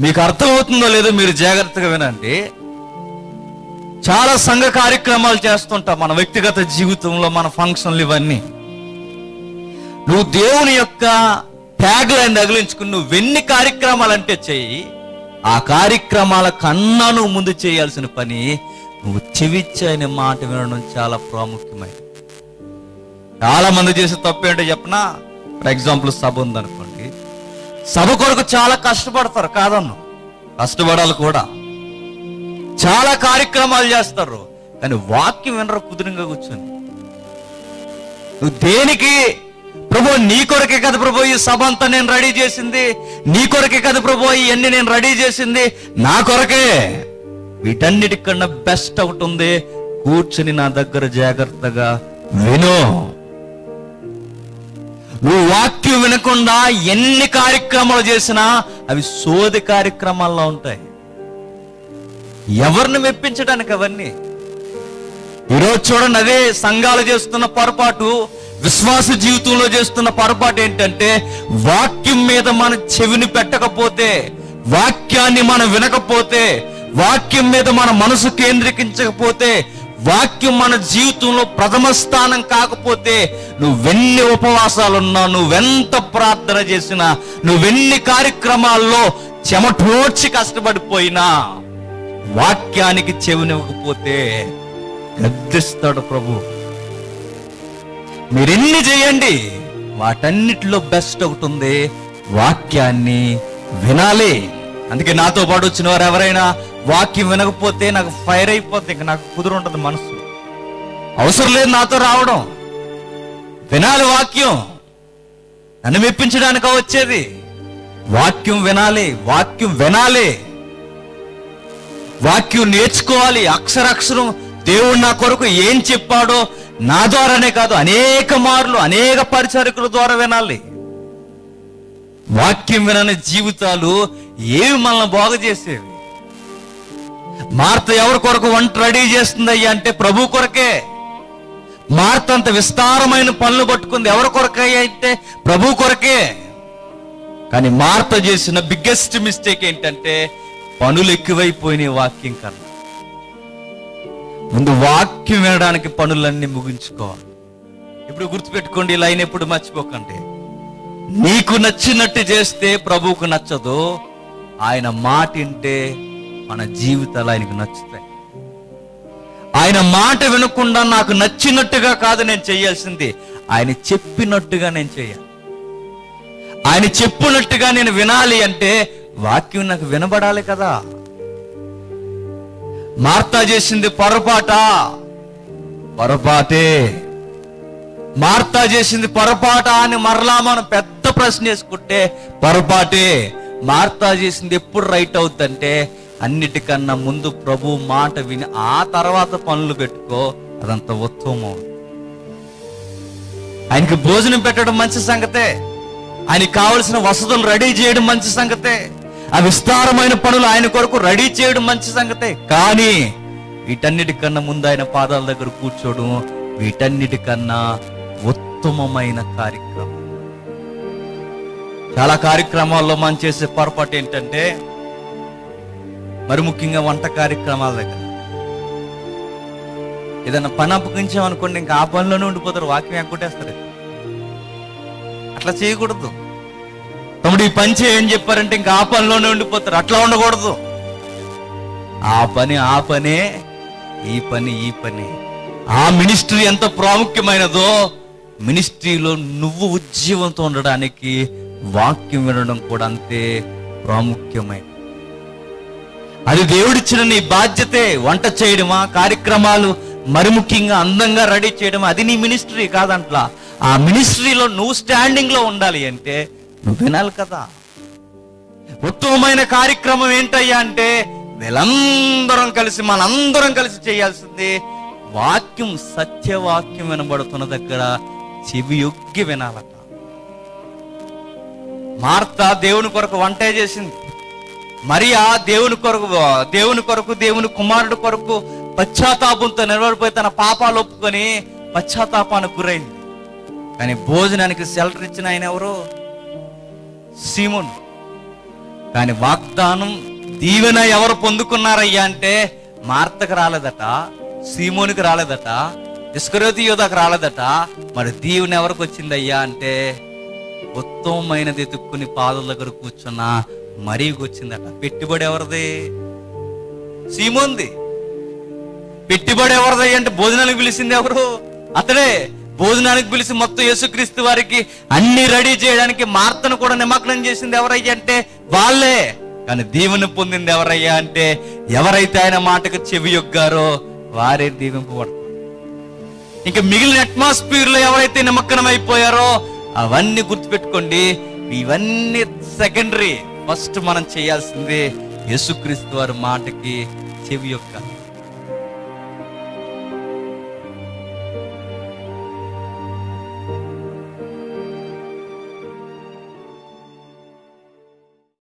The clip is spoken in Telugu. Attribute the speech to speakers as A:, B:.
A: మీకు అర్థమవుతుందో లేదో మీరు జాగ్రత్తగా వినండి. చాలా సంఘ కార్యక్రమాలు చేస్తుంటాం మన వ్యక్తిగత జీవితంలో మన ఫంక్షన్లు ఇవన్నీ. నువ్వు దేవుని యొక్క ట్యాగ్ లైన్ తగిలించుకుని నువ్వు ఎన్ని కార్యక్రమాలు అంటే చెయ్యి ఆ కార్యక్రమాల కన్నా నువ్వు ముందు చేయాల్సిన పని నువ్వు చెవిచ్చి మాట వినడం చాలా ప్రాముఖ్యమైనది. చాలా మంది చేసే తప్పు ఏంటో చెప్పనా? ఫర్ ఎగ్జాంపుల్ సభ ఉందనుకో సభ కొరకు చాలా కష్టపడతారు కాదన్ను. కష్టపడాలి కూడా. చాలా కార్యక్రమాలు చేస్తారు కానీ వాక్యం వినరు కుదిరంగా కూర్చొని. నువ్వు దేనికి? ప్రభు నీ కొరకే కదా ప్రభు ఈ సభ అంతా నేను రెడీ చేసింది. నీ కొరకే కదా ప్రభు ఇవన్నీ నేను రెడీ చేసింది. నా కొరకే. వీటన్నిటికన్నా బెస్ట్ ఒకటి ఉంది. కూర్చుని నా దగ్గర జాగ్రత్తగా విను. నువ్వు వాక్యం వినకుండా ఎన్ని కార్యక్రమాలు చేసినా అవి సోది కార్యక్రమాల్లో ఉంటాయి. ఎవరిని మెప్పించడానికి అవన్నీ ఈరోజు చూడండి అదే సంఘాలు చేస్తున్న పొరపాటు విశ్వాస జీవితంలో చేస్తున్న పొరపాటు ఏంటంటే వాక్యం మీద మన చెవిని పెట్టకపోతే వాక్యాన్ని మనం వినకపోతే వాక్యం మీద మన మనసు కేంద్రీకరించకపోతే వాక్యం మన జీవితంలో ప్రథమ స్థానం కాకపోతే నువ్వెన్ని ఉపవాసాలున్నా నువ్వెంత ప్రార్థన చేసినా నువ్వెన్ని కార్యక్రమాల్లో చెమటోడ్చి కష్టపడిపోయినా వాక్యానికి చెవినివ్వకపోతే గద్దిస్తాడు ప్రభు. మీరెన్ని చేయండి వాటన్నిటిలో బెస్ట్ ఒకటి ఉంది వాక్యాన్ని వినాలి. అందుకే నాతో పాటు వచ్చిన వారు ఎవరైనా వాక్యం వినకపోతే నాకు ఫైర్ అయిపోతే ఇంకా నాకు కుదురుంటుంది మనసు. అవసరం లేదు నాతో రావడం. వినాలి వాక్యం. నన్ను మెప్పించడానిక వచ్చేది? వాక్యం వినాలి వాక్యం వినాలి. వాక్యం నేర్చుకోవాలి అక్షరాక్షరం దేవుడు నా కొరకు ఏం చెప్పాడో నా ద్వారానే కాదు అనేక మార్లు అనేక పరిచారకుల ద్వారా వినాలి. వాక్యం వినని జీవితాలు ఏవి మనల్ని బాగు చేసేవి? మార్త ఎవరి కొరకు వంట రెడీ చేస్తుందయ్యా అంటే ప్రభు కొరకే. మార్త అంత విస్తారమైన పనులు పట్టుకుంది ఎవరి కొరకయ్యా అయితే ప్రభు కొరకే. కానీ మార్త చేసిన బిగ్గెస్ట్ మిస్టేక్ ఏంటంటే పనులు ఎక్కువైపోయినాయి వాక్యం కన్నా. ముందు వాక్యం వినడానికి పనులన్నీ ముగించుకోవాలి. ఇప్పుడు గుర్తుపెట్టుకోండి లైన్ ఎప్పుడు మర్చిపోకండి. నీకు నచ్చినట్టు చేస్తే ప్రభువుకు నచ్చదు ఆయన మాట వింటే మన జీవితాలు ఆయనకు నచ్చుతాయి. ఆయన మాట వినకుండా నాకు నచ్చినట్టుగా కాదు నేను చేయాల్సింది. ఆయన చెప్పినట్టుగా నేను చేయాలి. ఆయన చెప్పినట్టుగా నేను వినాలి అంటే వాక్యం నాకు వినబడాలి కదా. మార్తా చేసింది పొరపాట. పొరపాటే. మార్తా చేసింది పొరపాట అని మరలా మనం పెద్ద ప్రశ్న వేసుకుంటే పొరపాటే. మార్తా చేసింది ఎప్పుడు రైట్ అవుతుందంటే అన్నిటికన్నా ముందు ప్రభు మాట విని ఆ తర్వాత పనులు పెట్టుకో అదంత ఉత్తమం. ఆయనకి భోజనం పెట్టడం మంచి సంగతే. ఆయనకి కావలసిన వసతులు రెడీ చేయడం మంచి సంగతే. ఆ విస్తారమైన పనులు ఆయన కొరకు రెడీ చేయడం మంచి సంగతే. కానీ వీటన్నిటికన్నా ముందు ఆయన పాదాల దగ్గర కూర్చోవడం వీటన్నిటికన్నా ఉత్తమమైన కార్యక్రమం. చాలా కార్యక్రమాల్లో మనం చేసే పొరపాటు ఏంటంటే మరి ముఖ్యంగా వంట కార్యక్రమాల దగ్గర. ఏదైనా పని అప్పగించామనుకోండి ఇంకా ఆ పనిలోనే ఉండిపోతారు వాక్యం ఎగ్గొట్టేస్తారు అట్లా చేయకూడదు. తమ్ముడు ఈ పని చేయని చెప్పారంటే ఇంకా ఆ పనిలోనే ఉండిపోతారు అట్లా ఉండకూడదు. ఆ పని ఆ పనే ఈ పని ఈ పని. ఆ మినిస్ట్రీ ఎంత ప్రాముఖ్యమైనదో మినిస్ట్రీలో నువ్వు ఉజ్జీవంతో ఉండడానికి వాక్యం వినడం కూడా అంతే ప్రాముఖ్యమైనది అది దేవుడిచ్చిన నీ బాధ్యతే వంట చేయడమా కార్యక్రమాలు మరి ముఖ్యంగా అందంగా రెడీ చేయడం అది నీ మినిస్ట్రీ కాదంట్లా. ఆ మినిస్ట్రీలో నువ్వు స్టాండింగ్లో ఉండాలి అంటే నువ్వు వినాలి కదా. ఉత్తమమైన కార్యక్రమం ఏంటయ్యా అంటే వీళ్ళందరం కలిసి మనందరం కలిసి చేయాల్సింది వాక్యం సత్యవాక్యం వినబడుతున్న దగ్గర చెవి యొగ్గి వినాలట. మార్త దేవుని కొరకు వంటే చేసింది. మరియా దేవుని కొరకు దేవుని కొరకు దేవుని కుమారుడు కొరకు పశ్చాత్తాపంతో నిలబడిపోయి తన పాపాలు ఒప్పుకొని పశ్చాత్తాపానికి గురైంది. కానీ భోజనానికి సెల్టర్ ఇచ్చిన ఆయన ఎవరు? సీమోన్. కానీ వాగ్దానం దీవెన ఎవరు పొందుకున్నారయ్యా అంటే మార్తకు రాలేదట సీమోనికి రాలేదట ఇస్కరోతి యోధకు రాలేదట. మరి దీవెన ఎవరికి వచ్చిందయ్యా అంటే ఉత్తమమైనది ఎత్తుక్కుని పాదల దగ్గర కూర్చున్న మరీకి వచ్చిందట పెట్టుబడి ఎవరిది సీమోంది పెట్టుబడి ఎవరిది అంటే భోజనానికి పిలిచింది ఎవరు? అతడే. భోజనానికి పిలిచి మొత్తం యేసుక్రీస్తు వారికి అన్ని రెడీ చేయడానికి మార్తను కూడా నిమగ్నం చేసింది ఎవరయ్యా అంటే వాళ్ళే. కానీ దీవెన పొందింది ఎవరయ్యా అంటే ఎవరైతే ఆయన మాటకు చెవి యొగ్గారో వారే దీవింపబడతారు ఇంకా మిగిలిన అట్మాస్ఫియర్లో ఎవరైతే నిమగ్నం అయిపోయారో అవన్నీ గుర్తుపెట్టుకోండి. ఇవన్నీ సెకండరీ. ఫస్ట్ మనం చేయాల్సిందే యేసుక్రీస్తు వారి మాటకి చెవి యొక్క